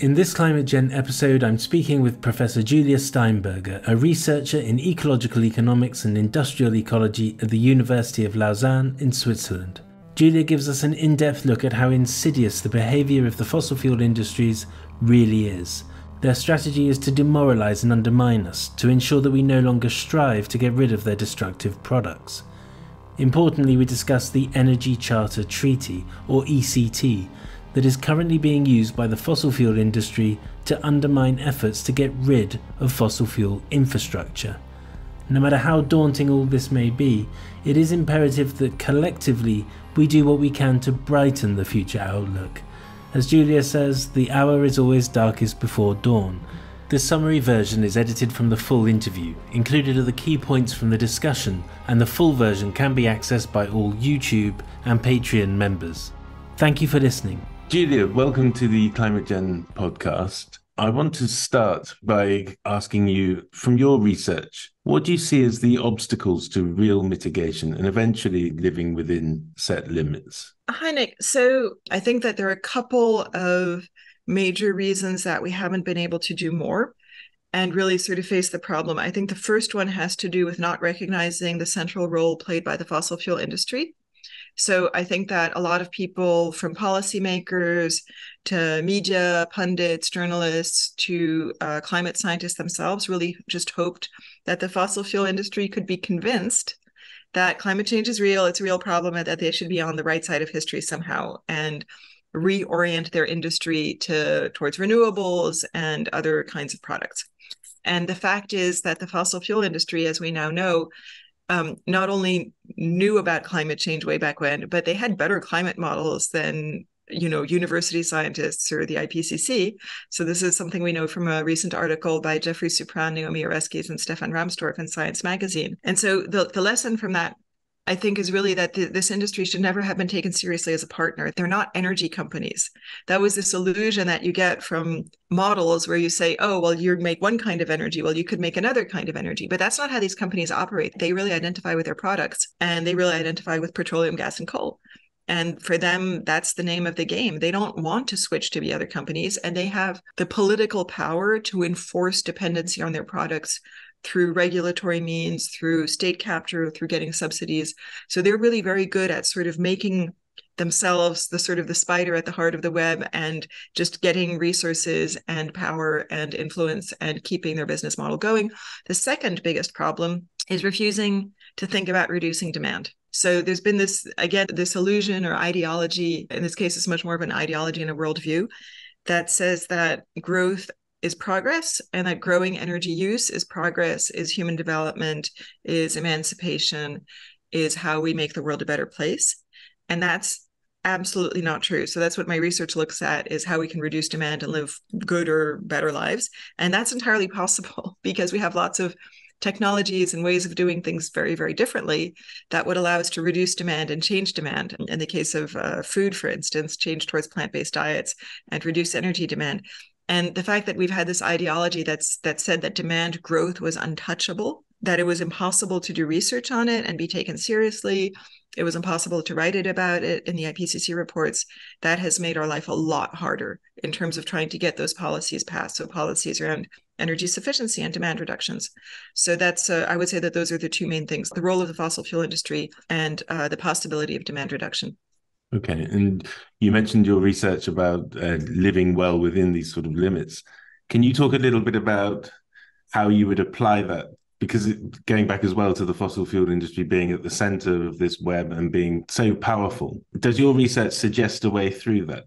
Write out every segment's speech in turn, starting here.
In this ClimateGenn episode, I'm speaking with Professor Julia Steinberger, a researcher in ecological economics and industrial ecology at the University of Lausanne in Switzerland. Julia gives us an in depth look at how insidious the behaviour of the fossil fuel industries really is. Their strategy is to demoralise and undermine us, to ensure that we no longer strive to get rid of their destructive products. Importantly, we discuss the Energy Charter Treaty, or ECT, that is currently being used by the fossil fuel industry to undermine efforts to get rid of fossil fuel infrastructure. No matter how daunting all this may be, it is imperative that collectively we do what we can to brighten the future outlook. As Julia says, the hour is always darkest before dawn. The summary version is edited from the full interview, included are the key points from the discussion, and the full version can be accessed by all YouTube and Patreon members. Thank you for listening. Julia, welcome to the ClimateGenn podcast. I want to start by asking you from your research, what do you see as the obstacles to real mitigation and eventually living within set limits? Hi, Nick. So I think that there are a couple of major reasons that we haven't been able to do more and really sort of face the problem. I think the first one has to do with not recognizing the central role played by the fossil fuel industry. So I think that a lot of people, from policymakers to media, pundits, journalists, to uh, climate scientists themselves, really just hoped that the fossil fuel industry could be convinced that climate change is real, it's a real problem, and that they should be on the right side of history somehow and reorient their industry to towards renewables and other kinds of products. And the fact is that the fossil fuel industry, as we now know, um, not only knew about climate change way back when, but they had better climate models than you know university scientists or the IPCC. So this is something we know from a recent article by Geoffrey Supran, Naomi Oreskes, and Stefan Rahmstorf in Science Magazine. And so the the lesson from that I think is really that th- this industry should never have been taken seriously as a partner. They're not energy companies. That was this illusion that you get from models where you say, oh, well, you make one kind of energy. Well, you could make another kind of energy. But that's not how these companies operate. They really identify with their products and they really identify with petroleum, gas, and coal. And for them, that's the name of the game. They don't want to switch to the other companies, and they have the political power to enforce dependency on their products through regulatory means, through state capture, through getting subsidies. So they're really very good at sort of making themselves the sort of the spider at the heart of the web and just getting resources and power and influence and keeping their business model going. The second biggest problem is refusing to think about reducing demand. So there's been this, again, this illusion or ideology, in this case, it's much more of an ideology and a worldview that says that growth is progress and that growing energy use is progress is human development is emancipation is how we make the world a better place. And that's absolutely not true. So that's what my research looks at is how we can reduce demand and live good or better lives. And that's entirely possible because we have lots of technologies and ways of doing things very very differently that would allow us to reduce demand and change demand. In the case of uh, food for instance change towards plant-based diets and reduce energy demand and the fact that we've had this ideology that's that said that demand growth was untouchable that it was impossible to do research on it and be taken seriously it was impossible to write it about it in the IPCC reports that has made our life a lot harder in terms of trying to get those policies passed. So policies around energy sufficiency and demand reductions. So that's uh, i would say that those are the two main things the role of the fossil fuel industry and uh, the possibility of demand reduction Okay, and you mentioned your research about uh, living well within these sort of limits. Can you talk a little bit about how you would apply that? Because it, going back as well to the fossil fuel industry being at the center of this web and being so powerful, does your research suggest a way through that?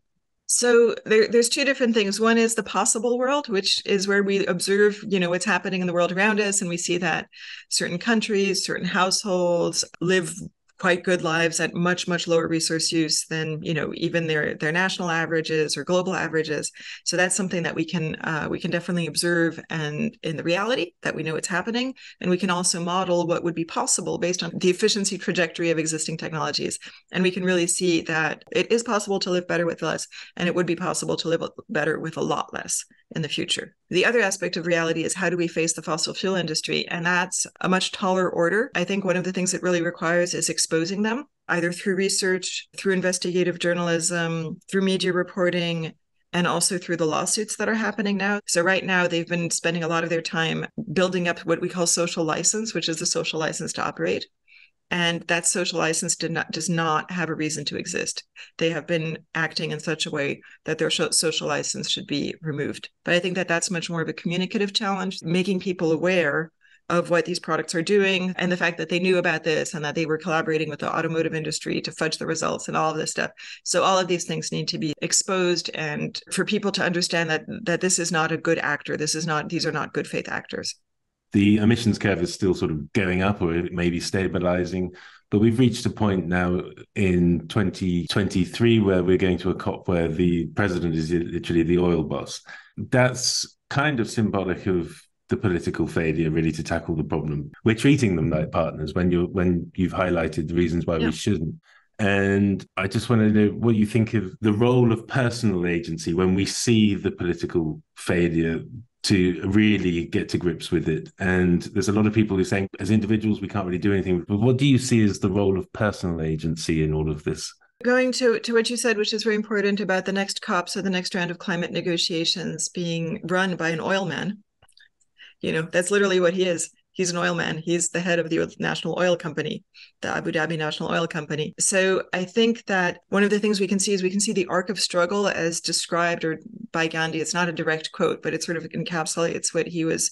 So there, there's two different things. One is the possible world, which is where we observe, you know, what's happening in the world around us, and we see that certain countries, certain households live quite good lives at much much lower resource use than you know even their their national averages or global averages. So that's something that we can uh, we can definitely observe and in the reality that we know it's happening. And we can also model what would be possible based on the efficiency trajectory of existing technologies. And we can really see that it is possible to live better with less and it would be possible to live better with a lot less in the future the other aspect of reality is how do we face the fossil fuel industry and that's a much taller order i think one of the things it really requires is exposing them, either through research, through investigative journalism, through media reporting, and also through the lawsuits that are happening now. So, right now, they've been spending a lot of their time building up what we call social license, which is the social license to operate. And that social license did not, does not have a reason to exist. They have been acting in such a way that their social license should be removed. But I think that that's much more of a communicative challenge, making people aware of what these products are doing and the fact that they knew about this and that they were collaborating with the automotive industry to fudge the results and all of this stuff. So all of these things need to be exposed and for people to understand that that this is not a good actor. This is not these are not good faith actors. The emissions curve is still sort of going up or it may be stabilizing. But we've reached a point now in 2023 where we're going to a COP where the president is literally the oil boss. That's kind of symbolic of the political failure really to tackle the problem. We're treating them like partners when you're when you've highlighted the reasons why yeah. we shouldn't. And I just want to know what you think of the role of personal agency when we see the political failure to really get to grips with it. And there's a lot of people who are saying, as individuals, we can't really do anything. But what do you see as the role of personal agency in all of this? Going to, to what you said, which is very important about the next COP, so the next round of climate negotiations being run by an oil man, you know, that's literally what he is. He's an oil man. He's the head of the national oil company, the Abu Dhabi National Oil Company. So I think that one of the things we can see is we can see the arc of struggle as described or by Gandhi. It's not a direct quote, but it sort of encapsulates what he was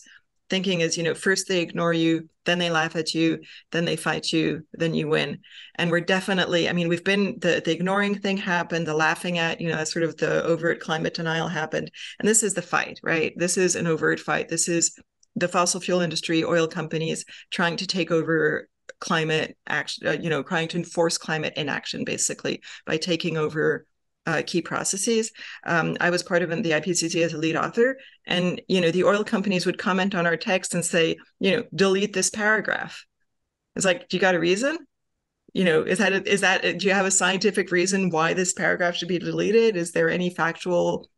thinking is, you know, first they ignore you, then they laugh at you, then they fight you, then you win. And we're definitely, I mean, we've been the the ignoring thing happened, the laughing at, you know, sort of the overt climate denial happened. And this is the fight, right? This is an overt fight. This is the fossil fuel industry, oil companies trying to take over climate action, uh, you know, trying to enforce climate inaction basically by taking over uh, key processes. Um, I was part of the IPCC as a lead author, and you know, the oil companies would comment on our text and say, you know, delete this paragraph. It's like, do you got a reason? You know, is that is that do you have a scientific reason why this paragraph should be deleted? Is there any factual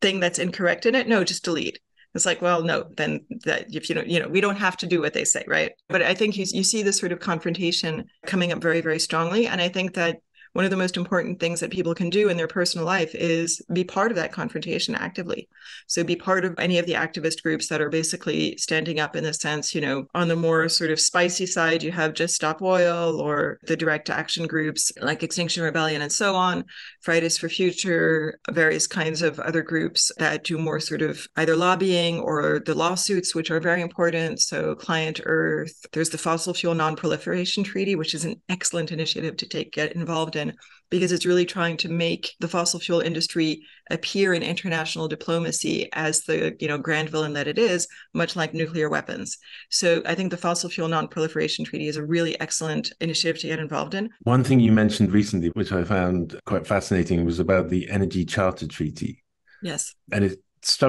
thing that's incorrect in it? No, just delete. It's like, well, no, then that if you don't, you know, we don't have to do what they say, right? But I think you you see this sort of confrontation coming up very, very strongly, and I think that one of the most important things that people can do in their personal life is be part of that confrontation actively. So be part of any of the activist groups that are basically standing up in the sense, you know, on the more sort of spicy side, you have Just Stop Oil or the direct action groups like Extinction Rebellion and so on, Fridays for Future, various kinds of other groups that do more sort of either lobbying or the lawsuits, which are very important. So ClientEarth, there's the Fossil Fuel Non-Proliferation Treaty, which is an excellent initiative to take get involved in because it's really trying to make the fossil fuel industry appear in international diplomacy as the you know grand villain that it is much like nuclear weapons. So i think the fossil fuel non-proliferation treaty is a really excellent initiative to get involved in. One thing you mentioned recently which i found quite fascinating was about the energy charter treaty. Yes. And it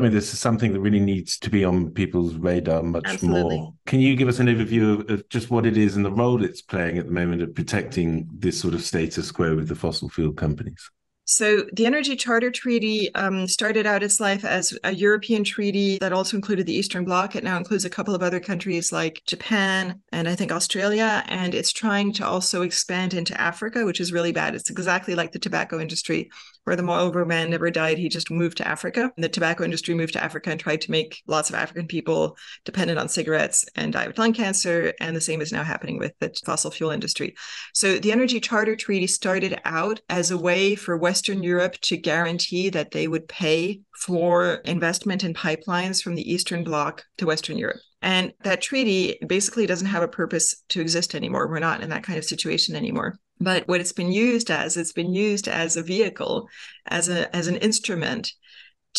me this is something that really needs to be on people's radar much Absolutely. more. Can you give us an overview of, of, just what it is and the role it's playing at the moment of protecting this sort of status quo with the fossil fuel companies? So, the Energy Charter Treaty um, started out its life as a European treaty that also included the Eastern Bloc. It now includes a couple of other countries like Japan and I think Australia. And it's trying to also expand into Africa, which is really bad. It's exactly like the tobacco industry where the Marlboro man never died. He just moved to Africa. And the tobacco industry moved to Africa and tried to make lots of African people dependent on cigarettes and die of lung cancer. And the same is now happening with the fossil fuel industry. So the Energy Charter Treaty started out as a way for Western Europe to guarantee that they would pay for investment in pipelines from the Eastern Bloc to Western Europe. And that treaty basically doesn't have a purpose to exist anymore. We're not in that kind of situation anymore. But what it's been used as, it's been used as a vehicle, as a as an instrument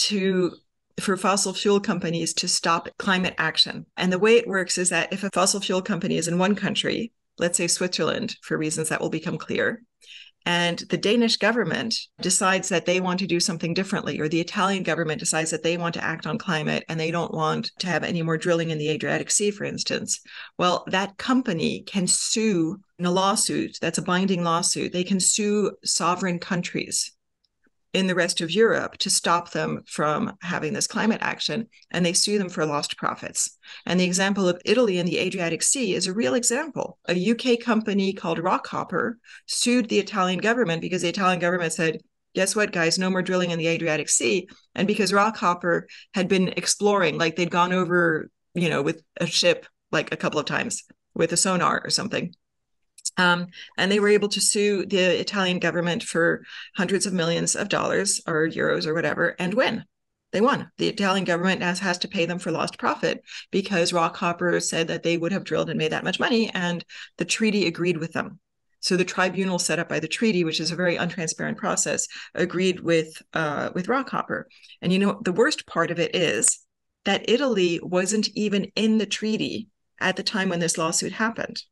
to for fossil fuel companies to stop climate action. And the way it works is that if a fossil fuel company is in one country, let's say Switzerland, for reasons that will become clear, and the Danish government decides that they want to do something differently, or the Italian government decides that they want to act on climate and they don't want to have any more drilling in the Adriatic Sea, for instance. Well, that company can sue in a lawsuit, that's a binding lawsuit, they can sue sovereign countries in the rest of Europe to stop them from having this climate action, and they sue them for lost profits. And the example of Italy and the Adriatic Sea is a real example. A UK company called Rockhopper sued the Italian government because the Italian government said, guess what, guys? No more drilling in the Adriatic Sea. And because Rockhopper had been exploring, like they'd gone over, you know, with a ship like a couple of times with a sonar or something. Um, and they were able to sue the Italian government for hundreds of millions of dollars or euros or whatever and win. They won. The Italian government has, has to pay them for lost profit because Rockhopper said that they would have drilled and made that much money, and the treaty agreed with them. So the tribunal set up by the treaty, which is a very untransparent process, agreed with uh, with Rockhopper. And you know the worst part of it is that Italy wasn't even in the treaty at the time when this lawsuit happened.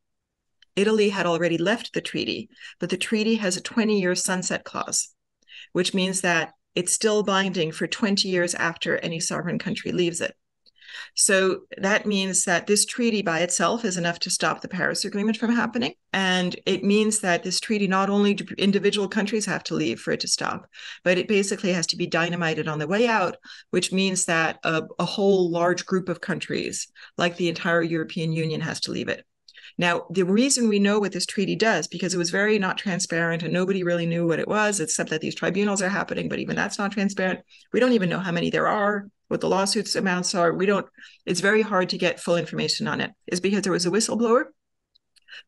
Italy had already left the treaty, but the treaty has a 20 year sunset clause, which means that it's still binding for 20 years after any sovereign country leaves it. So that means that this treaty by itself is enough to stop the Paris Agreement from happening. And it means that this treaty, not only individual countries have to leave for it to stop, but it basically has to be dynamited on the way out, which means that a, a whole large group of countries, like the entire European Union, has to leave it. Now, the reason we know what this treaty does, because it was very not transparent and nobody really knew what it was, except that these tribunals are happening, but even that's not transparent. We don't even know how many there are what the lawsuits amounts are. We don't, it's very hard to get full information on it, is because there was a whistleblower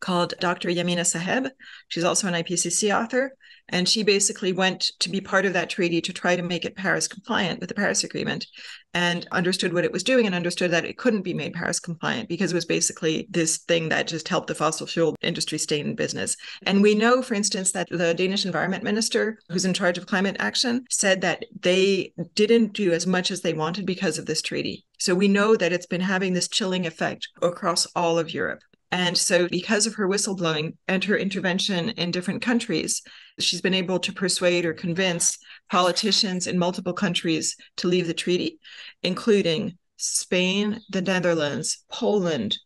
called Dr. Yamina Saheb. She's also an IPCC author. And she basically went to be part of that treaty to try to make it Paris compliant with the Paris Agreement and understood what it was doing and understood that it couldn't be made Paris compliant because it was basically this thing that just helped the fossil fuel industry stay in business. And we know, for instance, that the Danish environment minister, who's in charge of climate action, said that they didn't do as much as they wanted because of this treaty. So we know that it's been having this chilling effect across all of Europe. And so, because of her whistleblowing and her intervention in different countries, she's been able to persuade or convince politicians in multiple countries to leave the treaty, including Spain, the Netherlands, Poland,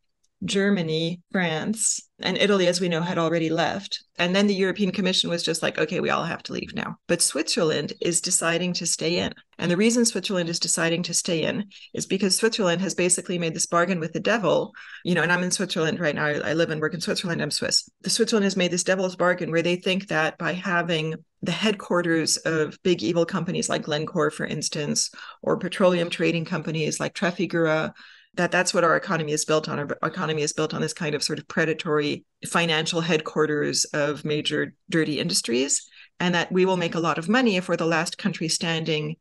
Germany, France, and Italy, as we know, had already left. And then the European Commission was just like, okay, we all have to leave now. But Switzerland is deciding to stay in. And the reason Switzerland is deciding to stay in is because Switzerland has basically made this bargain with the devil. You know, and I'm in Switzerland right now. I live and work in Switzerland. I'm Swiss. The Switzerland has made this devil's bargain where they think that by having the headquarters of big evil companies like Glencore, for instance, or petroleum trading companies like Trafigura, that that's what our economy is built on. Our economy is built on this kind of sort of predatory financial headquarters of major dirty industries, and that we will make a lot of money if we're the last country standing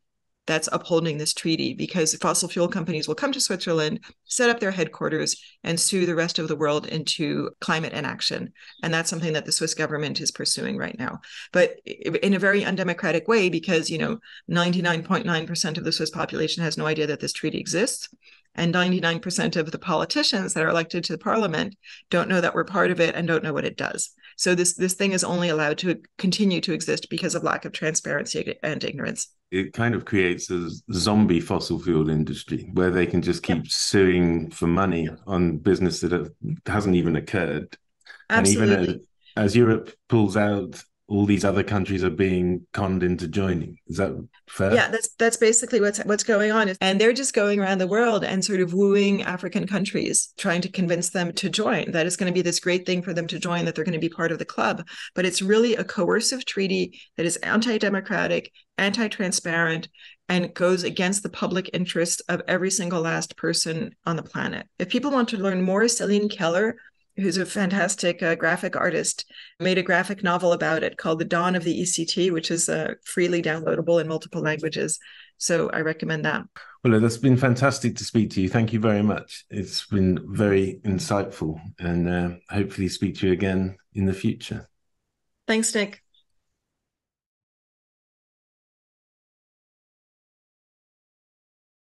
that's upholding this treaty because fossil fuel companies will come to Switzerland, set up their headquarters, and sue the rest of the world into climate inaction. And that's something that the Swiss government is pursuing right now, but in a very undemocratic way because, you know, 99.9% of the Swiss population has no idea that this treaty exists and 99% of the politicians that are elected to the parliament don't know that we're part of it and don't know what it does so this this thing is only allowed to continue to exist because of lack of transparency and ignorance it kind of creates a zombie fossil fuel industry where they can just keep yep. suing for money on business that hasn't even occurred Absolutely. and even as, as europe pulls out all these other countries are being conned into joining. Is that fair? Yeah, that's that's basically what's what's going on. And they're just going around the world and sort of wooing African countries, trying to convince them to join. That it's going to be this great thing for them to join, that they're going to be part of the club. But it's really a coercive treaty that is anti-democratic, anti-transparent, and goes against the public interest of every single last person on the planet. If people want to learn more, Celine Keller who's a fantastic uh, graphic artist, made a graphic novel about it called The Dawn of the ECT, which is uh, freely downloadable in multiple languages. So I recommend that. Well, that's been fantastic to speak to you. Thank you very much. It's been very insightful and uh, hopefully speak to you again in the future. Thanks, Nick.